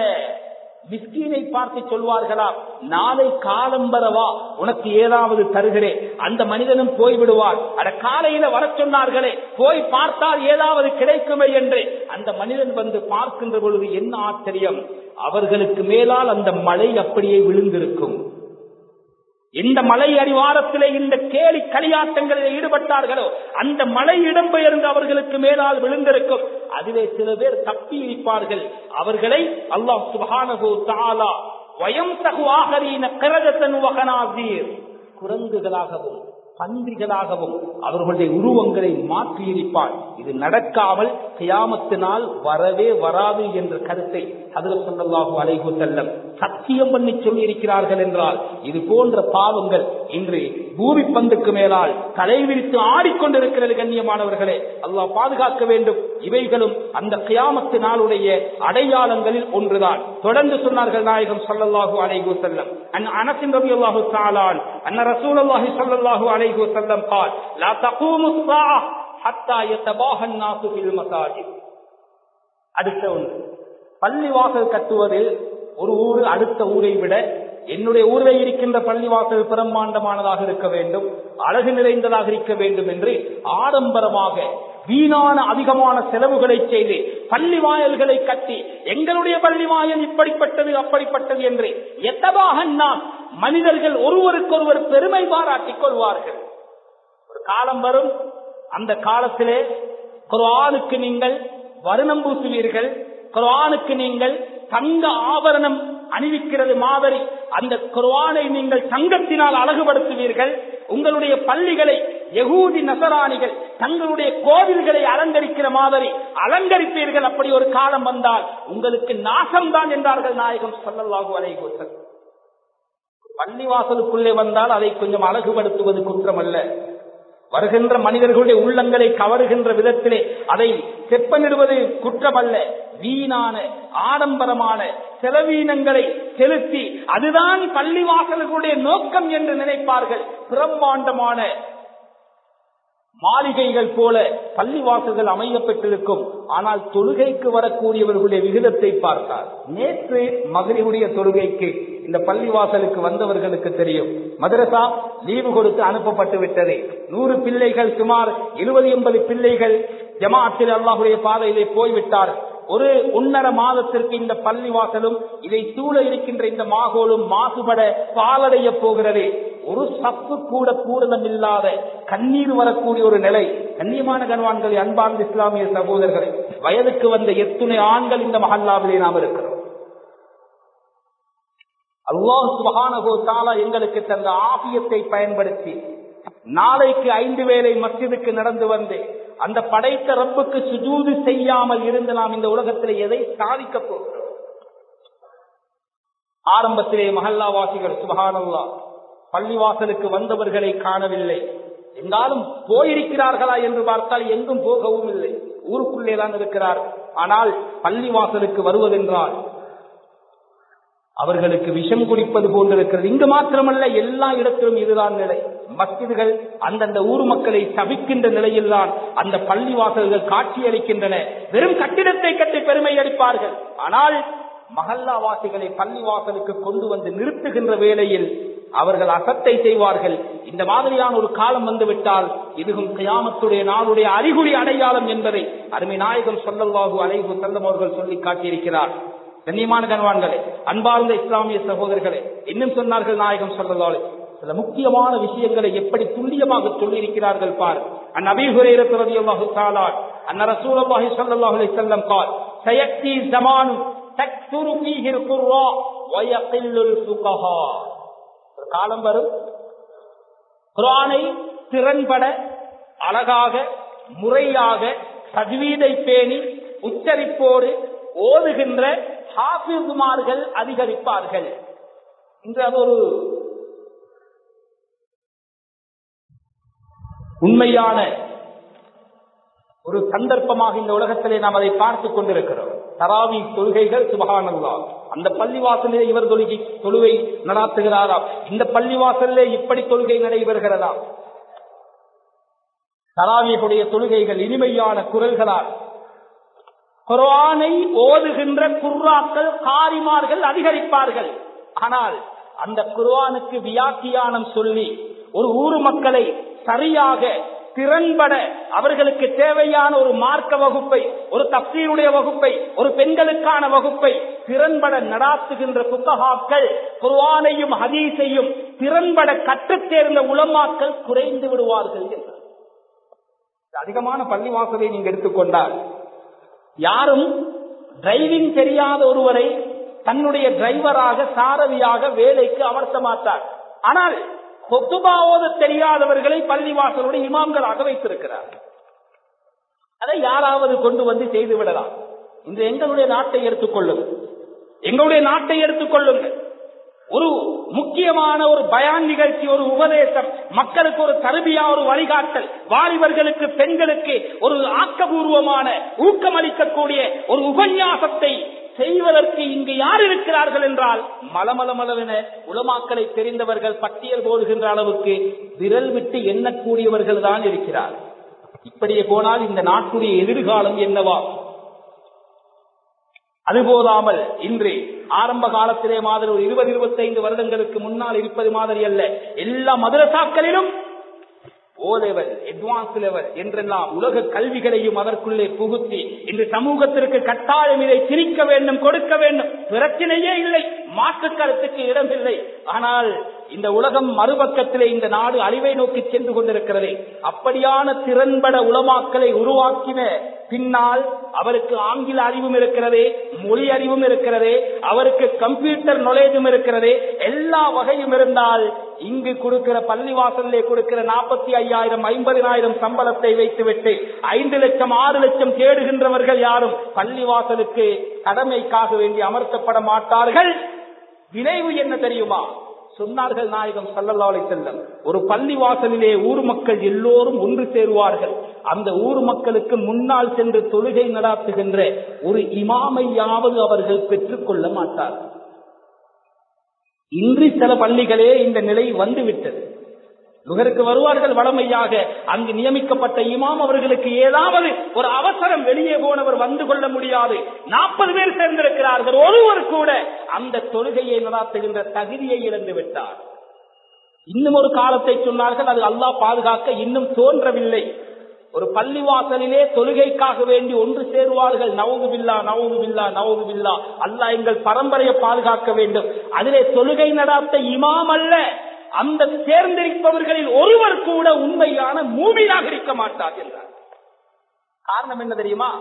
மிஸ்கீனை பார்த்து சொல்வார்களா? நாளை காலம் வரவா உனக்கு ஏதாவது தருகிறேன் அந்த மனிதனும் போய்விடுவார் அட காலையில வர சொன்னார்களே போய் பார்த்தால் ஏதாவது கிடைக்குமே என்று. அந்த மனிதன் வந்து பார்க்கின்ற பொழுது என்ன ஆச்சரியம்? அவர்களுக்கு மேலால் அந்த மழை அப்படியே விழுந்திருக்கும். எந்த மலை அடிவாரத்திலே இந்த கேலி களியாட்டங்களில் ஈடுபட்டார்களோ அந்த மலை இடம்பெயர்ந்து அவர்களுக்கு மேலால் விழுந்திருக்கும். அதிலே சில பேர் தப்பி இருப்பார்கள். அவர்களை அல்லாஹ் சுபானகு தாலா வயம் தகு ஆகரீன கிரகத்தன் குரங்குகளாகவும் பன்றிகளாகவும் அவர்களுடைய உருவங்களை மாற்றி இது நடக்காமல் கியாமத்தினால் வரவே வராது என்ற கருத்தை அதில் சொல்லாஹு செல்லம் சத்தியம் பண்ணி சொல்லி இருக்கிறார்கள் என்றால் இது போன்ற பாவங்கள் இன்று பூமி பந்துக்கு மேலால் தலை விரித்து ஆடிக்கொண்டிருக்கிறது கண்ணியமானவர்களே. அல்லாஹ் பாதுகாக்க வேண்டும். இவைகளும் அந்த கியாமத்து நாளுடைய அடையாளங்களில் ஒன்றுதான். தொடர்ந்து சொன்னார்கள் நாயகம் சொல்லல்லாஹு அலைகு செல்லம் அன் அனசின் ரவி அல்லாஹு தாலான் அன்ன ரசூல் அல்லாஹி சொல்லல்லாஹு அலைகு செல்லம் பால் லா அடுத்த பள்ளிவாசல் கட்டுவதில் ஒரு ஊர் அடுத்த ஊரை விட என்னுடைய ஊரில் இருக்கின்ற பள்ளிவாசல் பிரம்மாண்டமானதாக இருக்க வேண்டும் அழகு நிறைந்ததாக இருக்க வேண்டும் என்று ஆடம்பரமாக வீணான அதிகமான செலவுகளை செய்து பள்ளி வாயல்களை கட்டி எங்களுடைய பள்ளி வாயல் இப்படிப்பட்டது அப்படிப்பட்டது என்று எத்தவாக நாம் மனிதர்கள் ஒருவருக்கொருவர் பெருமை பாராட்டிக் கொள்வார்கள். காலம் வரும். அந்த காலத்திலே குர்ஆனுக்கு நீங்கள் வருணம் பூசுவீர்கள். குரானுக்கு நீங்கள் தங்க ஆபரணம் அணிவிக்கிறது மாதிரி அந்த குர்வானை நீங்கள் தங்கத்தினால் அழகுபடுத்துவீர்கள். உங்களுடைய பள்ளிகளை யகூதி நசராணிகள் தங்களுடைய கோவில்களை அலங்கரிக்கிற மாதிரி அலங்கரிப்பீர்கள். அப்படி ஒரு காலம் வந்தால் உங்களுக்கு நாசம்தான் என்றார்கள் நாயகம் சொல்லல்லாஹு அலைஹி பள்ளிவாசலுக்குள்ளே வந்தால் அதை கொஞ்சம் அழகுபடுத்துவது குற்றம் அல்ல வருகின்ற மனிதர்களுடைய உள்ளங்களை கவருகின்ற விதத்திலே அதை செப்பமிடுவது குற்றமல்ல. வீணான ஆடம்பரமான செலவீனங்களை செலுத்தி அதுதான் பள்ளிவாசல்களுடைய நோக்கம் என்று நினைப்பார்கள். பிரம்மாண்டமான மாளிகைகள் போல பள்ளிவாசல்கள் அமையப்பட்டிருக்கும். ஆனால் தொழுகைக்கு வரக்கூடியவர்களுடைய விகிதத்தை பார்த்தார். நேற்று மகளிருடைய தொழுகைக்கு இந்த பள்ளிவாசலுக்கு வந்தவர்களுக்கு தெரியும். மதரசா லீவு கொடுத்து அனுப்பப்பட்டு விட்டது. நூறு பிள்ளைகள் சுமார் இருபது எண்பது பிள்ளைகள் ஜமாத்தில் அல்லாஹுடைய பாதையிலே போய்விட்டார். ஒரு ஒன்னரை மாதத்திற்கு இந்த பள்ளிவாசலும் இதை சூழ இருக்கின்ற இந்த மாகோலும் மாசுபட பாலடைய போகிறது. ஒரு சப்பு கூட பூரணம் இல்லாத கண்ணீர் வரக்கூடிய ஒரு நிலை. கண்ணியமான கண்வான்களை அன்பார்ந்த இஸ்லாமிய சகோதரர்களை வயதுக்கு வந்த எத்துணை ஆண்கள் இந்த மஹல்லாவிலே நாம் இருக்கிறோம். அல்லாஹ் சுபஹானஹு தாலா எங்களுக்கு தந்த ஆபியத்தை பயன்படுத்தி நாளைக்கு ஐந்து வேளை மசிதுக்கு நடந்து வந்து அந்த படைத்த ரப்புக்கு சுஜூது செய்யாமல் இருந்து நாம் இந்த உலகத்தில் எதை சாதிக்க போகிறோம்? ஆரம்பத்திலே மஹல்லாவாசிகள் சுபஹானல்லா பள்ளிவாசலுக்கு வந்தவர்களை காணவில்லை. எங்காலும் போயிருக்கிறார்களா என்று பார்த்தால் எங்கும் போகவும் இல்லை. ஊருக்குள்ளே தான் இருக்கிறார். ஆனால் பள்ளிவாசலுக்கு வருவதென்றால் அவர்களுக்கு விஷம் குடிப்பது போன்றிருக்கிறது. இங்கு மாத்திரமல்ல எல்லா இடத்திலும் இதுதான் நிலை. மஸ்ஜிதுகள் அந்தந்த ஊர் மக்களை தவிக்கின்ற நிலையில்தான் அந்த பள்ளிவாசல்கள் காட்சியளிக்கின்றன. வெறும் கட்டிடத்தை கட்டி பெருமை அளிப்பார்கள். ஆனால் மகல்லாவாசிகளை பள்ளிவாசலுக்கு கொண்டு வந்து நிறுத்துகின்ற வேளையில் அவர்கள் அசத்தை செய்வார்கள். இந்த மாதிரியான ஒரு காலம் வந்துவிட்டால் இதுவும் கியாமத்துடைய நாளுடைய அறிகுறி அடையாளம் என்பதை அருமை நாயகம் சொல்லவாகு அலைகு செல்லம் அவர்கள் சொல்லி காட்டியிருக்கிறார். கண்ணியமான கண்வான்களே அன்பார்ந்த இஸ்லாமிய சகோதரர்களே இன்னும் சொன்னார்கள் நாயகம் சொல்லலாலே சில முக்கியமான விஷயங்களை எப்படி துல்லியமாக சொல்லியிருக்கிறார்கள் பார் அன் அபிஹுரேரத் ரலியல்லாஹு தஆலா அன் ரசூலுல்லாஹி ஸல்லல்லாஹு அலைஹி வஸல்லம் قال سيأتي زمان تكثر فيه القراء ويقل الفقهاء ஒரு காலம் வரும் குர்ஆனை திறன்பட அழகாக முறையாக தஜ்வீதை பேணி உச்சரிப்போடு ஓதுகின்ற ஹாஃபிஸ்மார்கள் அதிகரிப்பார்கள். இன்று அது ஒரு உண்மையான ஒரு சந்தர்ப்பமாக இந்த உலகத்திலே நாம் அதை பார்த்துக் கொண்டிருக்கிறோம். தராவி தொழுகைகள் சுபகானந்தா அந்த பள்ளிவாசலே இவர் தொழுகை தொழுகை நடாத்துகிறாரா? இந்த பள்ளிவாசல்லே இப்படி தொழுகை நடைபெறுகிறதா? தராவியுடைய தொழுகைகள் இனிமையான குரல்களால் குரானை ஓதுகின்ற குர்ராக்கள் காரிமார்கள் அதிகரிப்பார்கள். ஆனால் அந்த குர்ஆனுக்கு வியாக்கியானம் சொல்லி ஒரு ஊர் மக்களை சரியாக திறன்பட அவர்களுக்கு தேவையான ஒரு மார்க்க வகுப்பை ஒரு தப்சீருடைய வகுப்பை ஒரு பெண்களுக்கான வகுப்பை திறன்பட நடாத்துகின்ற புத்தகாக்கள் குர்வானையும் ஹதீஸையும் திறன்பட கற்றுத் தேர்ந்த உளமாக்கள் குறைந்து விடுவார்கள் என்றார். அதிகமான பள்ளிவாசலை நீங்க எடுத்துக்கொண்டால் யாரும் டிரைவிங் தெரியாத ஒருவரை தன்னுடைய டிரைவராக சாரதியாக வேலைக்கு அமர்த்த மாட்டார் ஆனால் கொத்துபாவோது தெரியாதவர்களை பள்ளிவாசலுடைய இமாம்களாக வைத்திருக்கிறார். அதை யாராவது கொண்டு வந்து செய்து விடலாம். இன்று எங்களுடைய நாட்டை எடுத்துக்கொள்ளுங்கள் எங்களுடைய நாட்டை எடுத்துக்கொள்ளுங்கள் ஒரு முக்கியமான ஒரு பயான் நிகழ்ச்சி ஒரு உபதேசம். மக்களுக்கு ஒரு தருபியா ஒரு வழிகாட்டல். வாலிபர்களுக்கு பெண்களுக்கு ஒரு ஆக்கபூர்வமான ஊக்கமளிக்கக்கூடிய ஒரு உபன்யாசத்தை செய்வதற்கு இங்கு யார் இருக்கிறார்கள் என்றால் மலமலமளவென உலமாக்களை தெரிந்தவர்கள் பட்டியல் போடுகின்ற அளவுக்கு விரல் விட்டு எண்ணக்கூடியவர்கள் தான் இருக்கிறார் இப்படியே போனால் இந்த நாட்டுடைய எதிர்காலம் என்னவா? அதுபோதாமல் இன்று ஆரம்ப காலத்திலே மாதிரி ஒரு இருபது இருபத்தைந்து வருடங்களுக்கு முன்னால் இருப்பது மாதிரி அல்ல. எல்லா மதுரசாக்களிலும் ஓ லெவல் அட்வான்ஸ் லெவல் என்றெல்லாம் உலக கல்விகளையும் அதற்குள்ளே புகுத்தி இன்று சமூகத்திற்கு கட்டாயம் இதை திணிக்க வேண்டும் கொடுக்க வேண்டும். பிரச்சனையே இல்லை. மாற்று கருத்துக்கு இடமில்லை. ஆனால் இந்த உலகம் மறுபக்கத்திலே இந்த நாடு அழிவை நோக்கி சென்று கொண்டிருக்கிறது. அப்படியான திறன்பட உலமாக்களை உருவாக்கின பின்னால் அவருக்கு ஆங்கில அறிவும் இருக்கிறது மொழி அறிவும் இருக்கிறது அவருக்கு கம்ப்யூட்டர் நாலேஜும் இருக்கிறது எல்லா வகையும் இருந்தால் இங்கு கொடுக்கிற பள்ளிவாசலிலே கொடுக்கிற நாற்பத்தி ஐயாயிரம் ஐம்பதினாயிரம் சம்பளத்தை வைத்துவிட்டு ஐந்து லட்சம் ஆறு லட்சம் தேடுகின்றவர்கள் யாரும் பள்ளிவாசலுக்கு கடமைக்காக வேண்டி அமர்த்தப்பட மாட்டார்கள். விளைவு என்ன தெரியுமா? சொன்னார்கள் நாயகம் சல்லல்லாலை செல்லம் ஒரு பள்ளி வாசலிலே ஊர் மக்கள் எல்லோரும் ஒன்று சேருவார்கள். அந்த ஊர் மக்களுக்கு முன்னால் சென்று தொழுகை நடாத்துகின்ற ஒரு இமாமையாவது அவர்கள் பெற்றுக்கொள்ள மாட்டார்கள். இன்று சில பள்ளிகளே இந்த நிலை வந்துவிட்டது. நுகருக்கு வருவார்கள் வளமையாக. அங்கு நியமிக்கப்பட்ட இமாம் அவர்களுக்கு ஏதாவது ஒரு அவசரம் வெளியே போனவர் வந்து கொள்ள முடியாது. நாற்பது பேர் சேர்ந்திருக்கிறார்கள் ஒருவர் கூட. அந்த தொழுகையை நடாத்துகின்ற தகுதியை இழந்து விட்டார். இன்னும் ஒரு காலத்தை சொன்னார்கள் அது அல்லாஹ் பாதுகாக்க இன்னும் தோன்றவில்லை. ஒரு பள்ளிவாசலிலே தொழுகைக்காக வேண்டி ஒன்று சேருவார்கள் நவுது பில்லா நவுது பில்லா நவுது பில்லா. அல்லா எங்கள் பரம்பரையை பாதுகாக்க வேண்டும். அதிலே தொழுகை நடாத்த இமாம் அல்ல. அந்த சேர்ந்திருப்பவர்களில் ஒருவர் கூட உண்மையான மூமியாக இருக்க மாட்டார் என்றார். காரணம் என்ன தெரியுமா?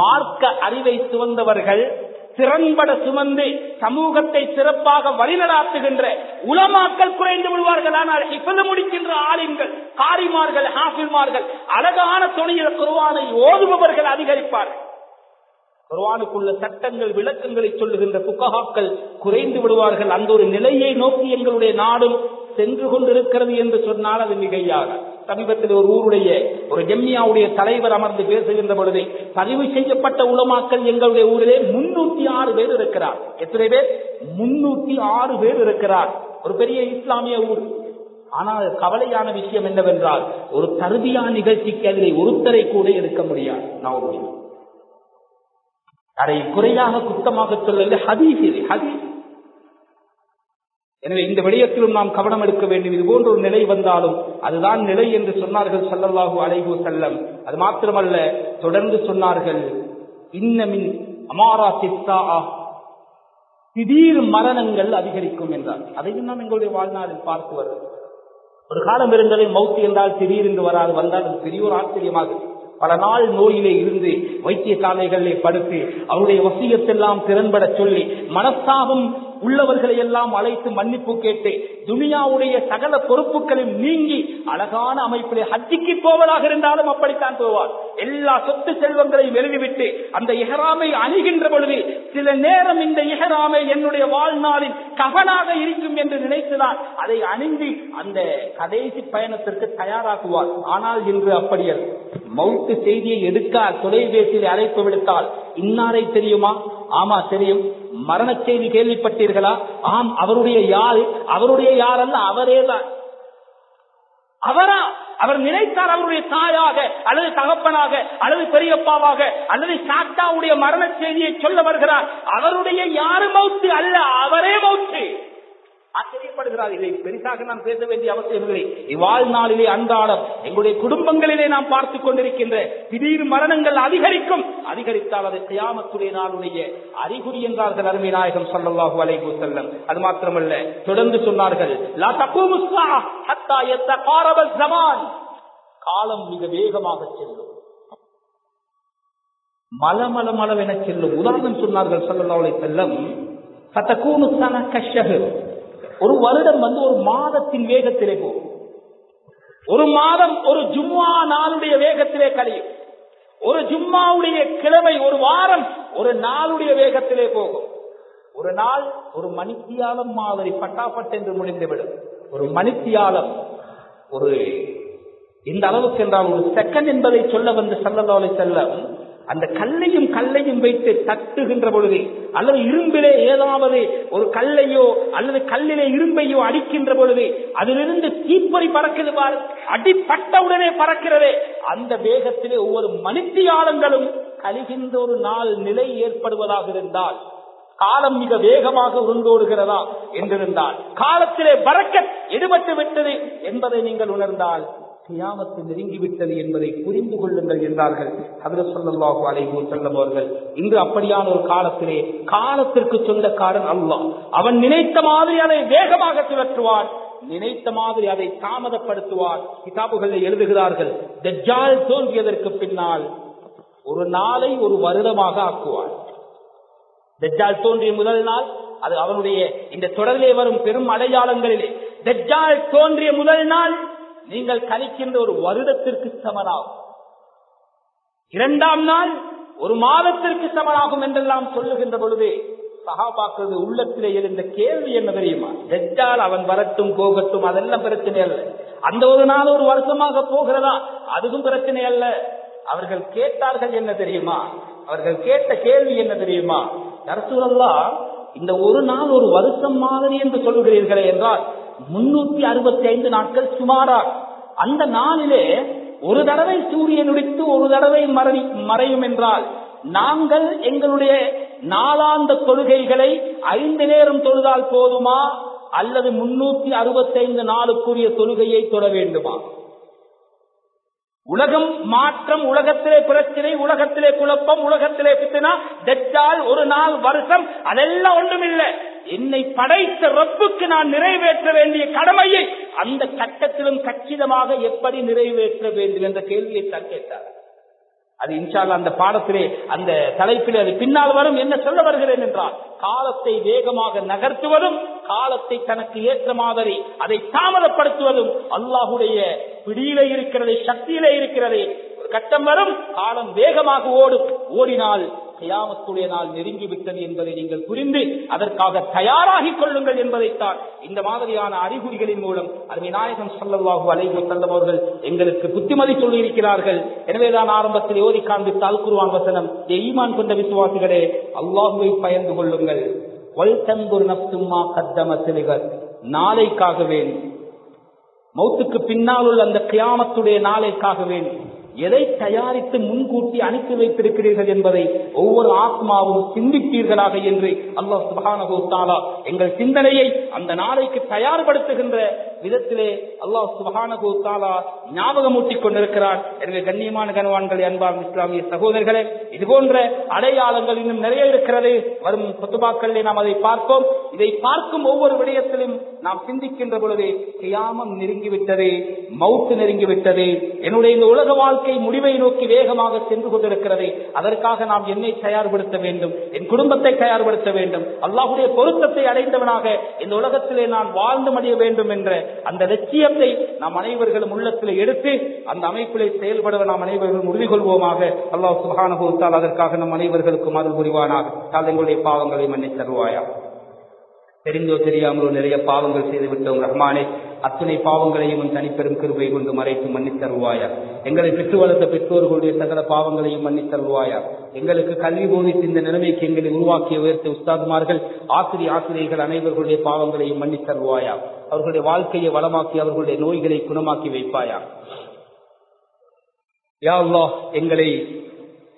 மார்க்க அறிவை சுமந்தவர்கள் திறன்பட சுமந்து சமூகத்தை சிறப்பாக வழிநடாத்துகின்ற உலமாக்கள் குறைந்து விடுவார்கள். ஆனால் இப்பது முடிக்கின்ற ஆலிம்கள் காரிமார்கள் ஹாஃபிமார்கள் அழகான துணியில் குருவானை ஓதுபவர்கள் அதிகரிப்பார்கள். குர்வானுக்குள்ள சட்டங்கள் விளக்கங்களை சொல்லுகின்ற புக்ககாக்கள் குறைந்து விடுவார்கள். அந்த ஒரு நிலையை நோக்கி எங்களுடைய நாடும் சென்று கொண்டிருக்கிறது என்று சொன்னால் அது மிகையாக. சமீபத்தில் ஒரு ஊருடைய ஒரு ஜெம்மியாவுடைய தலைவர் அமர்ந்து பேசுகின்ற பொழுது பதிவு செய்யப்பட்ட உலமாக்கள் எங்களுடைய ஊரிலே முன்னூத்தி ஆறு பேர் இருக்கிறார். எத்தனை பேர்? முன்னூத்தி ஆறு பேர் இருக்கிறார். ஒரு பெரிய இஸ்லாமிய ஊர். ஆனால் கவலையான விஷயம் என்னவென்றால் ஒரு தருதியா நிகழ்ச்சிக்கு அதிலே ஒருத்தரை கூட எடுக்க முடியாது. நான் அதை குறையாக குத்தமாக சொல்வது ஹதீஸ் இது ஹதீஸ். எனவே இந்த விடயத்திலும் நாம் கவனம் எடுக்க வேண்டும். இது போன்ற ஒரு நிலை வந்தாலும் அதுதான் நிலை என்று சொன்னார்கள் சல்லல்லாஹு அலைஹு செல்லம் அது மாத்திரமல்ல தொடர்ந்து சொன்னார்கள் இன்னமின் அமாரா சித்தா திடீர் மரணங்கள் அதிகரிக்கும் என்றார். அதையும் நாம் எங்களுடைய வாழ்நாளில் பார்த்து வருவோம் ஒரு காலம் இருந்தது மௌத்து என்றால் திடீர் என்று வராது வந்தால் அது பெரிய ஒரு ஆச்சரியமாக பல நாள் நோயிலே இருந்து வைத்தியசாலைகளிலே படுத்து அவருடைய வசியத்தெல்லாம் திறன்பட சொல்லி மனஸ்தாபம் உள்ளவர்களை எல்லாம் அழைத்து மன்னிப்பு கேட்டு துனியாவுடைய சகல பொறுப்புகளையும் நீங்கி அழகான அமைப்பிலே ஹஜ்ஜிக்கு போவதாக இருந்தாலும் அப்படித்தான் போவார். எல்லா சொத்து செல்வங்களையும் எழுதிவிட்டு அந்த இஹராமை அணுகின்ற பொழுது சில நேரம் இந்த இஹராமை என்னுடைய வாழ்நாளில் கவனாக இருக்கும் என்று நினைத்துதான் அதை அணிந்து அந்த கடைசி பயணத்திற்கு தயாராகுவார். ஆனால் இன்று அப்படியல் மவுத்து செய்தியை எடுக்க தொலைபேசியில் அழைப்பு விடுத்தால் இன்னாரை தெரியுமா? ஆமா தெரியும். மரண செய்தி கேள்விப்பட்டீர்களா? ஆம் அவருடைய யாரு? அவருடைய யார் அல்ல அவரே தான் அவரா? அவர் நினைத்தார் அவருடைய தாயாக அல்லது தகப்பனாக அல்லது பெரியப்பாவாக அல்லது சாட்டாவுடைய மரண செய்தியை சொல்ல வருகிறார். அவருடைய யாரு மவுத்து அல்ல அவரே மவுத்து ஆச்சரியப்படுகிறார் இதை பெரிதாக நாம் பேச வேண்டிய அவசியம் இல்லை. இவ்வாழ்நாளிலே அன்றாடம் எங்களுடைய குடும்பங்களிலே நாம் பார்த்துக் கொண்டிருக்கின்ற திடீர் மரணங்கள் அதிகரிக்கும். அதிகரித்தால் அது கியாமத்துடைய நாளுடைய அறிகுறி என்றார்கள் அருமை நாயகம் சொல்லல்லாஹு அலைஹி செல்லம் அது மாத்திரமல்ல தொடர்ந்து சொன்னார்கள் காலம் மிக வேகமாக செல்லும். மலமல மலவென செல்லும். உதாரணம் சொன்னார்கள் சல்லல்லாஹு அலைஹி செல்லம் சத்தக்கூனு சன கஷஹர் ஒரு வருடம் வந்து ஒரு மாதத்தின் வேகத்திலே போகும் ஒரு மாதம் ஒரு ஜும்மா நாளுடைய வேகத்திலே கழியும். ஒரு ஜும்மாவுடைய கிழமை ஒரு வாரம் ஒரு நாளுடைய வேகத்திலே போகும். ஒரு நாள் ஒரு மணித்தியாலம் மாதிரி பட்டாப்பட்டு என்று முடிந்துவிடும். ஒரு மணித்தியாலம் ஒரு இந்த அளவுக்கு என்றால் ஒரு செகண்ட் என்பதை சொல்ல வந்து சல்லல்லாஹு செல்லம் அந்த கல்லையும் கல்லையும் வைத்து தட்டுகின்ற பொழுது அல்லது இரும்பிலே ஏதாவது ஒரு கல்லையோ அல்லது கல்லிலே இரும்பையோ அடிக்கின்ற பொழுது அதிலிருந்து தீப்பொறி பறக்கிறது பாரு அடிப்பட்டவுடனே பறக்கிறதே. அந்த வேகத்திலே ஒவ்வொரு மணித்தியாலங்களும் கழிகின்ற ஒரு நாள் நிலை ஏற்படுவதாக இருந்தால் காலம் மிக வேகமாக உருண்டோடுகிறதா என்றிருந்தால் காலத்திலே பறக்க எடுபட்டு விட்டது என்பதை நீங்கள் உணர்ந்தால் கியாமத்து நெருங்கிவிட்டது என்பதை புரிந்து கொள்ளுங்கள் என்றார்கள். ஹதரத் ஸல்லல்லாஹு அலைஹி வஸல்லம் அவர்கள் இன்று அப்படியான ஒரு காலத்திலே காலத்திற்கு சொந்தக்காரன் அல்லாஹ். அவன் நினைத்த மாதிரி அதை வேகமாக சுழற்றுவான் நினைத்த மாதிரி அதை தாமதப்படுத்துவார் கிதாபுகளில் எழுதுகிறார்கள் தஜ்ஜால் தோன்றியதற்கு பின்னால் ஒரு நாளை ஒரு வருடமாக ஆக்குவார் தஜ்ஜால் தோன்றிய முதல் நாள் அது அவனுடைய இந்த தொடரிலே வரும் பெரும் அடையாளங்களிலே. தஜ்ஜால் தோன்றிய முதல் நாள் நீங்கள் கணிக்கின்ற ஒரு வருடத்திற்கு சமனாகும். இரண்டாம் நாள் ஒரு மாதத்திற்கு சமனாகும் என்றெல்லாம் சொல்லுகின்ற பொழுது சகாபாக்கிறது உள்ளத்திலே எழுந்த கேள்வி என்ன தெரியுமா? தஜ்ஜால் அவன் வரட்டும் போகட்டும் அதெல்லாம் பிரச்சனை அல்ல. அந்த ஒரு நாள் ஒரு வருஷமாக போகிறதா? அதுவும் பிரச்சனை அல்ல. அவர்கள் கேட்டார்கள் என்ன தெரியுமா? அவர்கள் கேட்ட கேள்வி என்ன தெரியுமா? அரசூரல்லா இந்த ஒரு நாள் ஒரு வருஷம் மாதிரி என்று சொல்லுகிறீர்களே என்றால் முன்னூத்தி அறுபத்தி ஐந்து நாட்கள் சுமாராக அந்த நாளிலே ஒரு தடவை சூரியன் உடித்து ஒரு தடவை மறை மறையும் என்றால் நாங்கள் எங்களுடைய நாளாந்த தொழுகைகளை ஐந்து நேரம் தொழுதால் போதுமா? அல்லது முன்னூத்தி அறுபத்தி ஐந்து நாளுக்குரிய தொழுகையை தொட வேண்டுமா? உலகம் மாற்றம் உலகத்திலே பிரச்சனை உலகத்திலே குழப்பம் உலகத்திலே பித்தனா தஜ்ஜால் ஒரு நாள் வருஷம் அதெல்லாம் ஒன்றுமில்லை. என்னை படைத்த ரப்புக்கு நான் நிறைவேற்ற வேண்டிய கடமையை அந்த கட்டத்திலும் கச்சிதமாக எப்படி நிறைவேற்ற வேண்டும் என்ற கேள்வியை தான் கேட்டார். அது இன்ஷால்ல அந்த பாடத்திலே அந்த தலைப்பிலே அது பின்னால் வரும். என்ன சொல்ல வருகிறேன் என்றால் காலத்தை வேகமாக நகர்த்துவதும் காலத்தை தனக்கு ஏற்ற மாதிரி அதை தாமதப்படுத்துவதும் அல்லாஹுடைய பிடியிலே இருக்கிறது சக்தியிலே இருக்கிறது. ஒரு கட்டம் வரும் காலம் வேகமாக ஓடும். ஓடினால் கியாமத்துடைய நாள் நெருங்கிவிட்டது என்பதை நீங்கள் புரிந்து அதற்காக தயாராகிக் கொள்ளுங்கள் என்பதைத்தான் இந்த மாதிரியான அறிகுறிகளின் மூலம் அருமை நாயகம் சொல்லவாகு அலைவு தந்தவர்கள் அவர்கள் எங்களுக்கு புத்திமதி சொல்லியிருக்கிறார்கள். எனவேதான் ஆரம்பத்தில் ஓதி காண்பித்தால் குருவான் வசனம் ஈமான் கொண்ட விசுவாசிகளே அல்லாஹுவை பயந்து கொள்ளுங்கள். வல்தங்குர் நப்தும்மா கத்தம சிலைகள் நாளைக்காக மௌத்துக்கு பின்னால் உள்ள அந்த கியாமத்துடைய நாளைக்காக எதை தயாரித்து முன்கூட்டி அனுப்பி வைத்திருக்கிறீர்கள் என்பதை ஒவ்வொரு ஆத்மாவும் சிந்திப்பீர்களாக என்று அல்லாஹ் சுபஹானஹு தஆலா எங்கள் சிந்தனையை அந்த நாளைக்கு தயார்படுத்துகின்ற விதத்திலே அல்லாஹ் சுபஹானஹு தஆலா ஞாபகமூட்டிக் கொண்டிருக்கிறார். எனவே கண்ணியமான கனவான்கள் அன்பார்ந்த இஸ்லாமிய சகோதரர்களே இது போன்ற அடையாளங்கள் இன்னும் நிறைய இருக்கிறது. வரும் சொத்துபாக்களிலே நாம் அதை பார்ப்போம். இதை பார்க்கும் ஒவ்வொரு விடயத்திலும் நாம் சிந்திக்கின்ற பொழுது கியாமம் நெருங்கிவிட்டது மவுத்து நெருங்கிவிட்டது. என்னுடைய இந்த உலக வாழ்க்கை வாழ்க்கை முடிவை நோக்கி வேகமாக சென்று கொண்டிருக்கிறது அதற்காக நாம் என்னை தயார்படுத்த வேண்டும் என் குடும்பத்தை தயார்படுத்த வேண்டும் அல்லாஹுடைய பொருத்தத்தை அடைந்தவனாக இந்த உலகத்திலே நான் வாழ்ந்து மடிய வேண்டும் என்ற அந்த லட்சியத்தை நாம் அனைவர்களும் உள்ளத்தில் எடுத்து அந்த அமைப்பிலே செயல்பட நாம் அனைவர்களும் உறுதி கொள்வோமாக அல்லாஹ் சுகானுபவத்தால் அதற்காக நம் அனைவர்களுக்கும் அருள் புரிவானாக. எங்களுடைய பாவங்களை மன்னித்தருவாயா தெரிந்தோ தெரியாமலோ நிறைய பாவங்கள் செய்து விட்டோம் ரஹ்மானே. அத்தனை பாவங்களையும் உன் தனிப்பெரும் கிருபை கொண்டு மறைத்து மன்னித் தருவாயா? எங்களை பெற்று வளர்த்த பெற்றோர்களுடைய சகல பாவங்களையும் மன்னித் தருவாயா? எங்களுக்கு கல்வி போதித்து இந்த நிலைமைக்கு எங்களை உருவாக்கிய உயர்த்த உஸ்தாதுமார்கள் ஆசிரிய ஆசிரியர்கள் அனைவர்களுடைய பாவங்களையும் மன்னித் தருவாயா? அவர்களுடைய வாழ்க்கையை வளமாக்கி அவர்களுடைய நோய்களை குணமாக்கி வைப்பாயா? யா எங்களை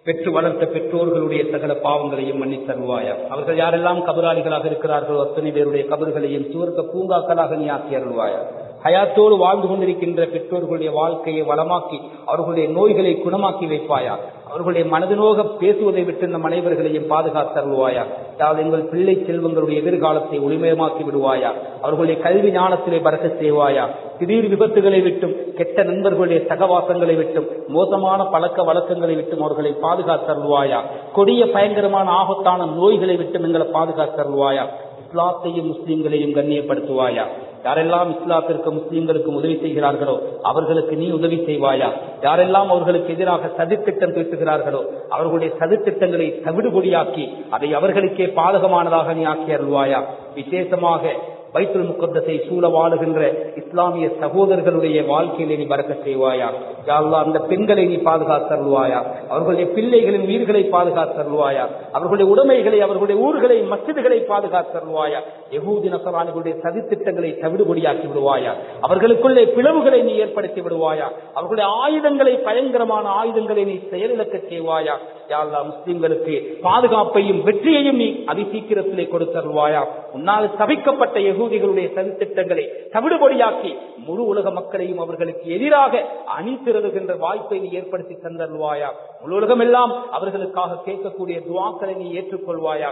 பெற்று வளர்த்த பெற்றோர்களுடைய சகல பாவங்களையும் மன்னித் தருவாயா? அவர்கள் யாரெல்லாம் கபராளிகளாக இருக்கிறார்களோ அத்தனை பேருடைய கபர்களையும் சுவர்க்க பூங்காக்களாக நீ ஆக்கி அருள்வாயா? ஹயாத்தோடு வாழ்ந்து கொண்டிருக்கின்ற பெற்றோர்களுடைய வாழ்க்கையை வளமாக்கி அவர்களுடைய நோய்களை குணமாக்கி வைப்பாயா? அவர்களுடைய மனதினோக பேசுவதை விட்டு நம் அனைவர்களையும் பாதுகாத்தருள்வாயா அதாவது எங்கள் பிள்ளை செல்வங்களுடைய எதிர்காலத்தை ஒளிமயமாக்கி விடுவாயா? அவர்களுடைய கல்வி ஞானத்திலே பறக்க செய்வாயா? திடீர் விபத்துகளை விட்டும் கெட்ட நண்பர்களுடைய சகவாசங்களை விட்டும் மோசமான பழக்க வழக்கங்களை விட்டும் அவர்களை பாதுகாத்தருள்வாயா கொடிய பயங்கரமான ஆபத்தான நோய்களை விட்டும் எங்களை பாதுகாத்தருள்வாயா இஸ்லாத்தையும் முஸ்லீம்களையும் கண்ணியப்படுத்துவாயா? யாரெல்லாம் இஸ்லாத்திற்கு முஸ்லீம்களுக்கும் உதவி செய்கிறார்களோ அவர்களுக்கு நீ உதவி செய்வாயா? யாரெல்லாம் அவர்களுக்கு எதிராக சதித்திட்டம் பேசுகிறார்களோ அவர்களுடைய சதித்திட்டங்களை தவிடுபொடியாக்கி அதை அவர்களுக்கே பாதகமானதாக நீ ஆக்கி அருள்வாயா? விசேஷமாக வைத்தல் முகத்தத்தை சூழ வாழுகின்ற இஸ்லாமிய சகோதரர்களுடைய வாழ்க்கையிலே நீ பறக்க செய்வாயா? யாழ்லா அந்த பெண்களை நீ பாதுகாத்தருள்வாயா? அவர்களுடைய பிள்ளைகளின் உயிர்களை பாதுகாத்தருள்வாயா? அவர்களுடைய உடைமைகளை அவர்களுடைய ஊர்களை மசிதுகளை பாதுகாத்தருள்வாயா? எகூதி நசராணிகளுடைய சதித்திட்டங்களை தவிடுபடியாக்கி விடுவாயா? அவர்களுக்குள்ளே பிளவுகளை நீ ஏற்படுத்தி விடுவாயா? அவர்களுடைய ஆயுதங்களை பயங்கரமான ஆயுதங்களை நீ செயலிழக்க செய்வாயா? யாழ்லா முஸ்லிம்களுக்கு பாதுகாப்பையும் வெற்றியையும் நீ அதிசீக்கிரத்திலே கொடுத்தருள்வாயா? உன்னால் சபிக்கப்பட்ட யகூதிகளுடைய சதித்திட்டங்களை தவிடுபடியாக்கி முழு உலக மக்களையும் அவர்களுக்கு எதிராக அணி திரளுகின்ற வாய்ப்பை நீ ஏற்படுத்தி தந்தருள்வாயா முழு உலகம் எல்லாம் அவர்களுக்காக கேட்கக்கூடிய துவாக்களை நீ ஏற்றுக்கொள்வாயா